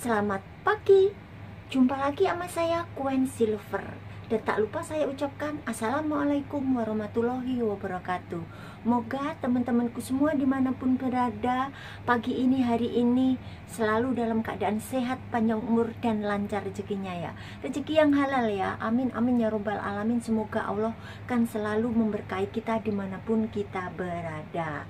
selamat pagi. Jumpa lagi sama saya Gwen Silver. Dan tak lupa saya ucapkan Assalamualaikum warahmatullahi wabarakatuh. Moga teman-temanku semua di mana pun berada pagi ini hari ini selalu dalam keadaan sehat, panjang umur dan lancar rezekinya ya. Rezeki yang halal ya. Amin amin ya robbal alamin. Semoga Allah kan selalu memberkahi kita di mana pun kita berada.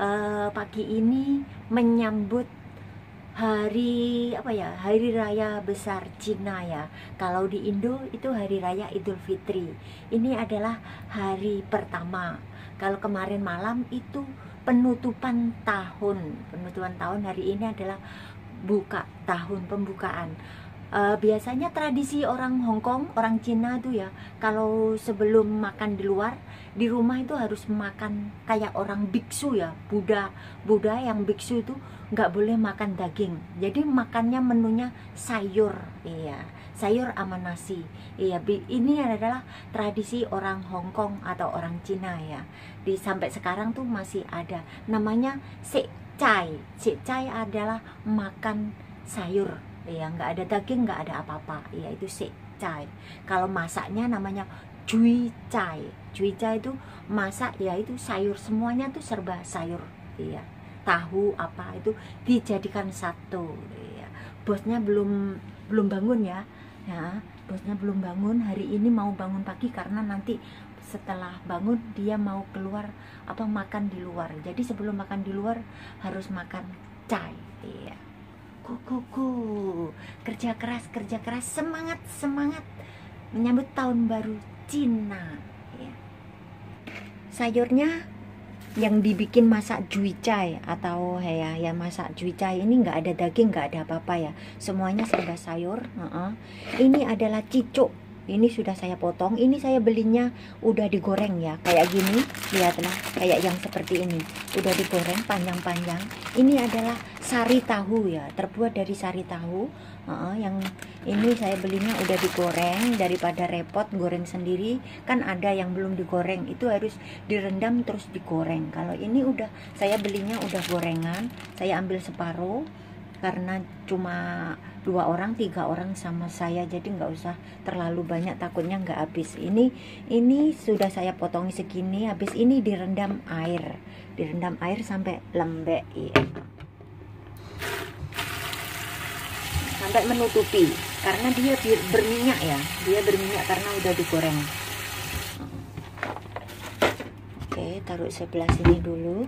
Uh, pagi ini menyambut hari apa ya hari raya besar Cina ya. Kalau di Indo itu hari raya Idul Fitri. Ini adalah hari pertama. Kalau kemarin malam itu penutupan tahun. Penutupan tahun hari ini adalah buka tahun pembukaan uh, biasanya tradisi orang Hong Kong, orang Cina tuh ya, kalau sebelum makan di luar di rumah itu harus makan kayak orang biksu ya Buddha Buddha yang biksu itu nggak boleh makan daging. Jadi makannya menunya sayur iya sayur sama nasi. Iya ini adalah tradisi orang Hong Kong atau orang Cina ya. Di sampai sekarang tuh masih ada. Namanya sek cai. Sek cai adalah makan sayur ya nggak ada daging nggak ada apa-apa. Ya itu sek cai kalau masaknya namanya cui cai cui cai itu masak ya itu sayur semuanya tuh serba sayur. Iya tahu apa itu dijadikan satu. Iya. bosnya belum belum bangun ya. Ya bosnya belum bangun. Hari ini mau bangun pagi karena nanti setelah bangun dia mau keluar apa makan di luar. Jadi sebelum makan di luar harus makan cai iya kuku kerja keras kerja keras. Semangat semangat. Menyambut tahun baru Cina. Ya. sayurnya yang dibikin masak juicai atau ya ya masak juicai ini nggak ada daging nggak ada apa-apa ya. Semuanya serba sayur uh -uh. ini adalah cicuk ini sudah saya potong ini saya belinya udah digoreng ya kayak gini lihatlah kayak yang seperti ini. Udah digoreng panjang-panjang. Ini adalah sari tahu ya terbuat dari sari tahu. Uh, yang ini saya belinya udah digoreng daripada repot goreng sendiri kan ada yang belum digoreng itu harus direndam terus digoreng. Kalau ini udah saya belinya udah gorengan saya ambil separuh karena cuma dua orang tiga orang sama saya jadi nggak usah terlalu banyak takutnya nggak habis. Ini ini sudah saya potong segini habis ini direndam air. Direndam air sampai lembek ya. sampai menutupi karena dia berminyak ya. Dia berminyak karena udah digoreng. Oke taruh sebelah sini dulu.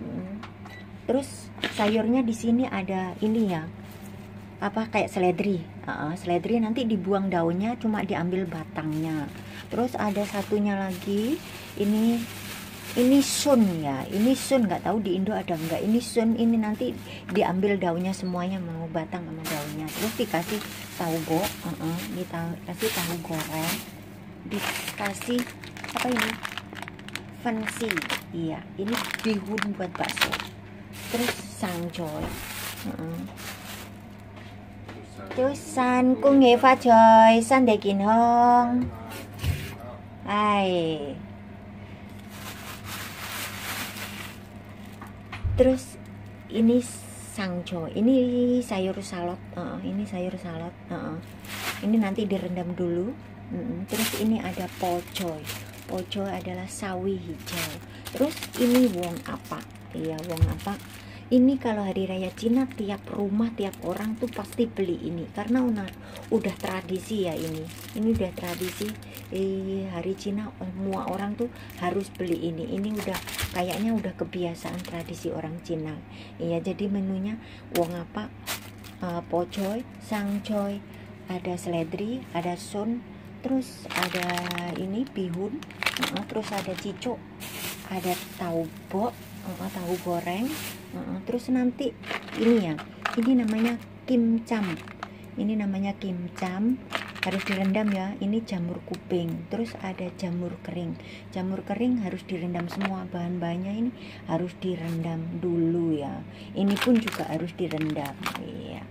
Hmm. Terus sayurnya di sini ada ini ya apa kayak seledri. Uh, seledri nanti dibuang daunnya cuma diambil batangnya. Terus ada satunya lagi ini ini sun ya ini sun nggak tahu di Indo ada nggak. Ini sun ini nanti diambil daunnya semuanya mau batang sama daunnya. Terus dikasih tahu go uh -uh, dikasih tahu goreng dikasih apa ini fancy iya ini bihun buat bakso terus sangcoy, terus san kung Eva Joy, san để kiện hai, terus ini sangcoy, ini sayur salad uh, ini sayur salad uh, ini nanti direndam dulu uh, uh. terus ini ada pocoy pocoy adalah sawi hijau. Terus ini wong apa iya wong apa ini kalau hari raya Cina tiap rumah tiap orang tuh pasti beli ini. Karena udah, udah tradisi ya ini. Ini udah tradisi eh, hari Cina semua orang tuh harus beli ini. Ini udah kayaknya udah kebiasaan tradisi orang Cina. Iya jadi menunya wong apa? Uh, pocoy sangcoy ada seledri ada sun terus ada ini bihun uh, terus ada cicok ada tahu bok uh, tahu goreng. Terus nanti ini ya ini namanya kimcam ini namanya kimcam harus direndam ya. Ini jamur kuping terus ada jamur kering. Jamur kering harus direndam semua bahan-bahannya ini harus direndam dulu ya. Ini pun juga harus direndam iya.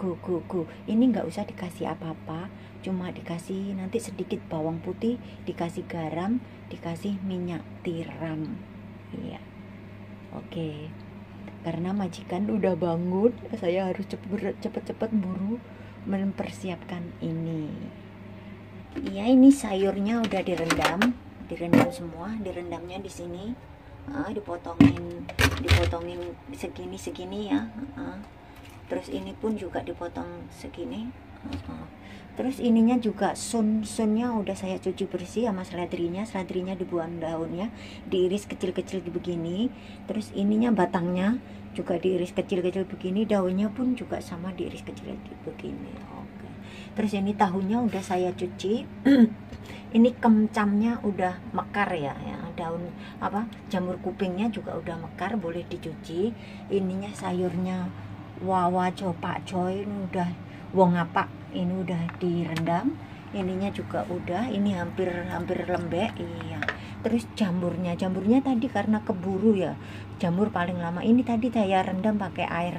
Go go go ini nggak usah dikasih apa-apa cuma dikasih nanti sedikit bawang putih dikasih garam dikasih minyak tiram iya oke. Karena majikan udah bangun saya harus cepet-cepet buru mempersiapkan ini. Iya ini sayurnya udah direndam direndam semua direndamnya di sini. Uh, dipotongin dipotongin segini segini ya uh, terus ini pun juga dipotong segini terus ininya juga sun sunnya udah saya cuci bersih sama seledrinya. Seledrinya dibuang daunnya diiris kecil-kecil begini. Terus ininya batangnya juga diiris kecil-kecil begini. Daunnya pun juga sama diiris kecil begini. Oke. Terus ini tahunya udah saya cuci. Ini kemcamnya udah mekar ya ya. Daun apa jamur kupingnya juga udah mekar boleh dicuci. Ininya sayurnya wawa pak coy udah wong apa ini udah direndam ininya juga udah ini hampir hampir lembek iya. Terus jamurnya jamurnya tadi karena keburu ya. Jamur paling lama ini tadi saya rendam pakai air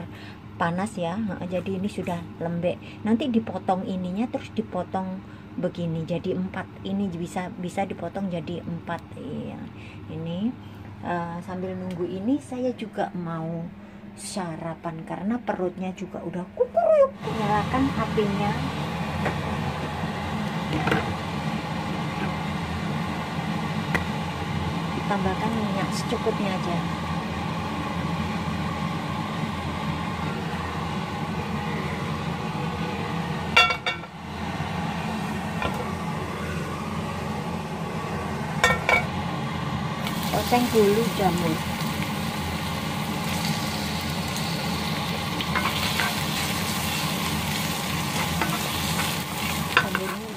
panas ya jadi ini sudah lembek. Nanti dipotong ininya terus dipotong begini jadi empat. Ini bisa bisa dipotong jadi empat iya. Ini uh, sambil nunggu ini saya juga mau sarapan karena perutnya juga udah kukuruk nyalakan apinya. Ditambahkan minyak secukupnya aja. Oseng dulu jamur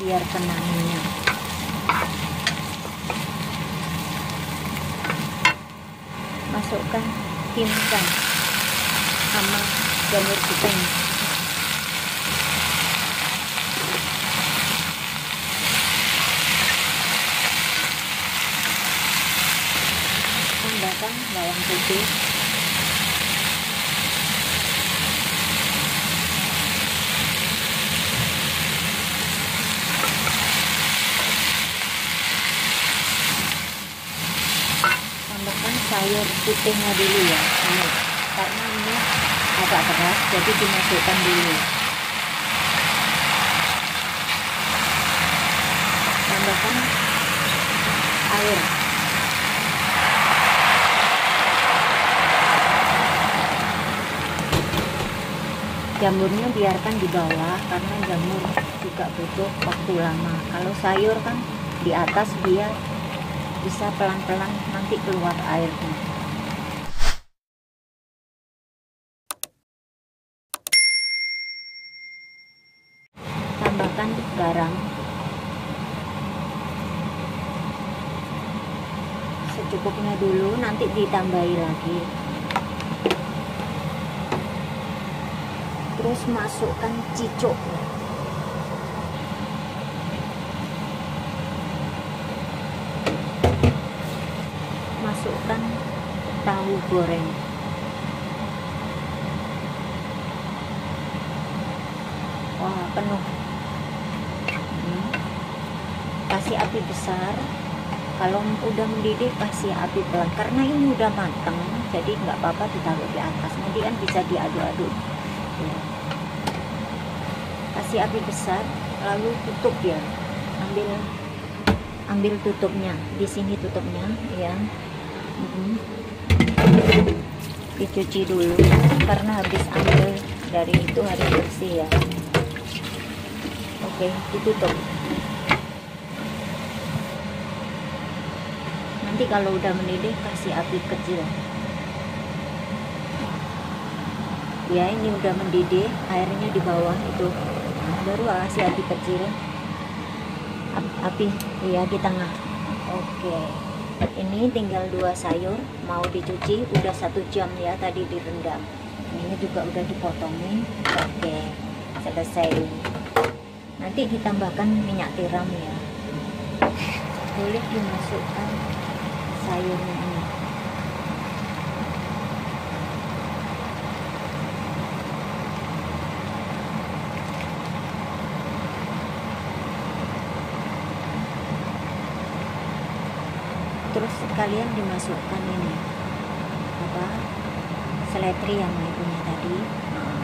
biar kenangnya masukkan timsang sama jamur kuping tambahkan bawang putih sayur putihnya dulu ya ini karena ini agak keras jadi dimasukkan dulu. Tambahkan air. Jamurnya biarkan di bawah karena jamur juga butuh waktu lama. Kalau sayur kan di atas biar bisa pelan-pelan nanti keluar airnya tambahkan garam secukupnya dulu nanti ditambahi lagi. Terus masukkan cicok masukkan tahu goreng. Wah penuh. Hmm. kasih api besar kalau udah mendidih kasih api pelan. Karena ini udah matang jadi nggak apa-apa ditaruh di atas. Nanti kan bisa diaduk-aduk. Ya. kasih api besar lalu tutup ya. Ambil ambil tutupnya. Di sini tutupnya ya. Dicuci dulu karena habis ambil dari itu harus bersih ya. Oke ditutup nanti kalau udah mendidih kasih api kecil. Ya ini udah mendidih airnya di bawah itu. Baru kasih api kecil. Api ya di tengah. Oke. Ini tinggal dua sayur mau dicuci udah satu jam ya tadi direndam. Ini juga udah dipotongin. Oke selesai. Nanti ditambahkan minyak tiram ya. Boleh dimasukkan sayurnya ini. Terus kalian dimasukkan ini apa seletri yang ibunya tadi. Nah,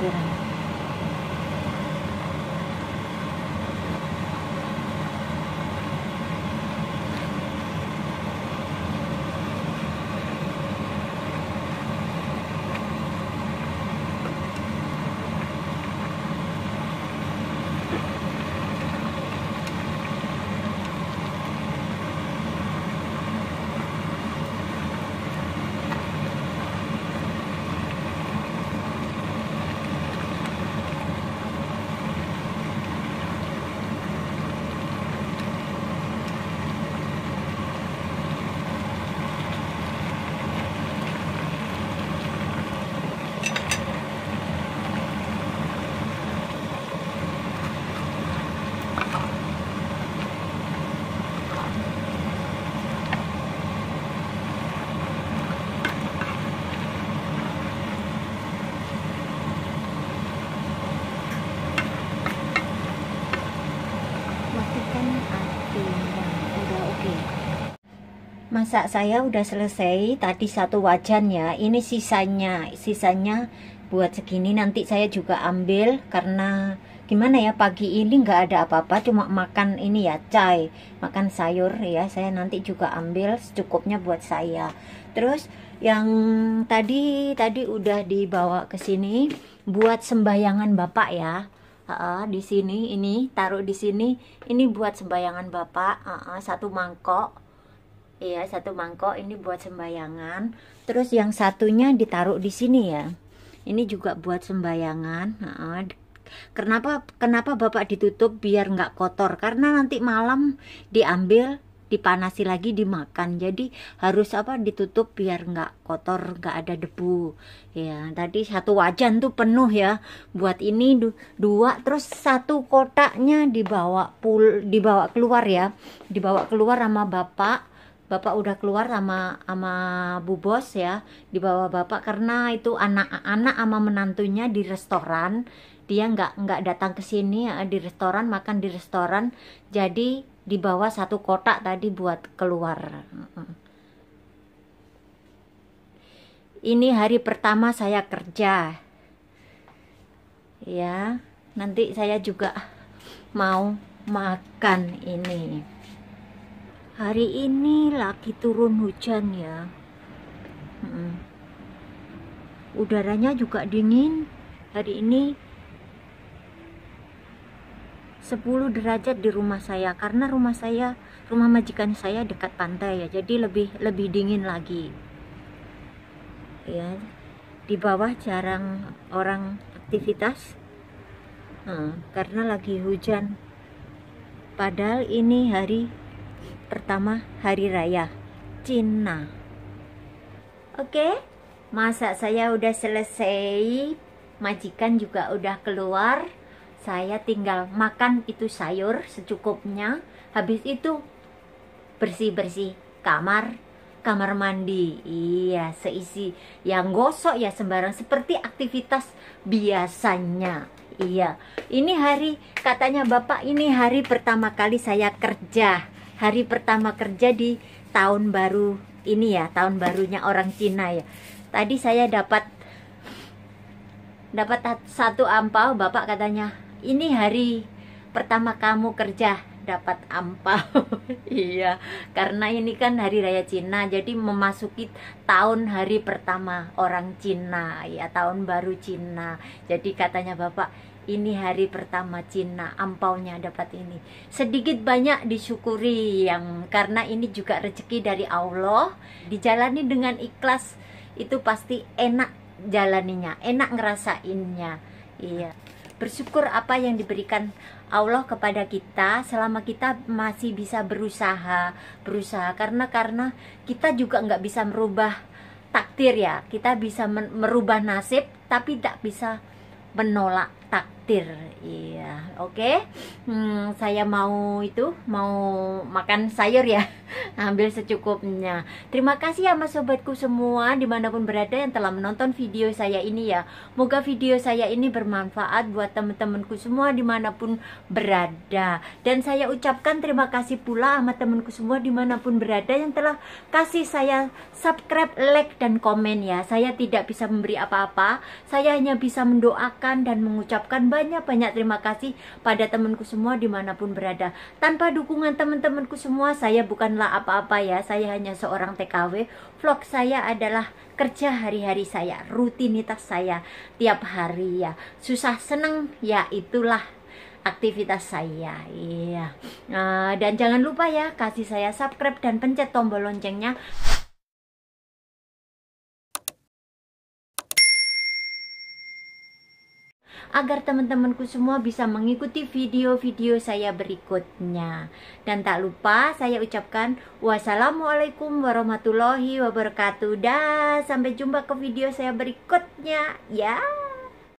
minyak tiram matikan apinya udah oke masak saya udah selesai tadi satu wajan ya. Ini sisanya sisanya buat segini. Nanti saya juga ambil karena gimana ya pagi ini nggak ada apa-apa cuma makan ini ya cai makan sayur ya saya nanti juga ambil secukupnya buat saya. Terus yang tadi tadi udah dibawa ke sini buat sembayangan bapak ya. Ha, di sini ini taruh di sini. Ini buat sembayangan bapak Ha, satu mangkok iya satu mangkok ini buat sembayangan. Terus yang satunya ditaruh di sini ya. Ini juga buat sembayangan kenapa kenapa bapak ditutup biar nggak kotor? Karena nanti malam diambil dipanasi lagi dimakan. Jadi harus apa ditutup biar nggak kotor nggak ada debu. Ya tadi satu wajan tuh penuh ya. Buat ini du dua terus satu kotaknya dibawa pul dibawa keluar ya. Dibawa keluar sama bapak bapak udah keluar sama sama bu bos ya dibawa bapak karena itu anak-anak sama menantunya di restoran. Dia nggak nggak datang ke sini ya, di restoran makan di restoran. Jadi dibawa satu kotak tadi buat keluar. Ini hari pertama saya kerja. Ya nanti saya juga mau makan ini hari ini lagi turun hujan ya. Udaranya juga dingin. Hari ini 10 derajat di rumah saya karena rumah saya rumah majikan saya dekat pantai ya jadi lebih lebih dingin lagi. Ya di bawah jarang orang aktivitas. Nah, karena lagi hujan. Padahal ini hari pertama hari raya Cina. Oke masak saya udah selesai majikan juga udah keluar. Saya tinggal makan itu sayur secukupnya. Habis itu bersih-bersih kamar kamar mandi. Iya seisi yang gosok ya sembarang seperti aktivitas biasanya. Iya ini hari katanya bapak ini hari pertama kali saya kerja hari pertama kerja di tahun baru ini ya tahun barunya orang Cina ya. Tadi saya dapat dapat satu ampau bapak katanya ini hari pertama kamu kerja dapat ampau. Iya karena ini kan hari raya Cina jadi memasuki tahun hari pertama orang Cina ya tahun baru Cina. Jadi katanya bapak ini hari pertama Cina ampaunya dapat ini. Sedikit banyak disyukuri yang karena ini juga rezeki dari Allah. Dijalani dengan ikhlas itu pasti enak jalaninya enak ngerasainnya. Iya. Bersyukur apa yang diberikan Allah kepada kita selama kita masih bisa berusaha berusaha. Karena karena kita juga nggak bisa merubah takdir ya. Kita bisa merubah nasib tapi tidak bisa menolak takdir iya oke. Okay? hmm, saya mau itu mau makan sayur ya. Ambil secukupnya. Terima kasih ya mas sobatku semua di mana pun berada yang telah menonton video saya ini ya. Moga video saya ini bermanfaat buat teman-temanku semua di mana pun berada. Dan saya ucapkan terima kasih pula sama temanku semua di mana pun berada yang telah kasih saya subscribe like dan komen ya. Saya tidak bisa memberi apa-apa. Saya hanya bisa mendoakan dan mengucapkan banyak-banyak terima kasih pada temanku semua di mana pun berada. Tanpa dukungan teman-temanku semua saya bukan bukanlah apa-apa ya. Saya hanya seorang TKW vlog saya adalah kerja hari-hari saya rutinitas saya tiap hari ya. Susah seneng ya itulah aktivitas saya iya. Uh, dan jangan lupa ya kasih saya subscribe dan pencet tombol loncengnya agar teman-temanku semua bisa mengikuti video-video saya berikutnya. Dan tak lupa saya ucapkan wassalamualaikum warahmatullahi wabarakatuh. Dan sampai jumpa ke video saya berikutnya ya.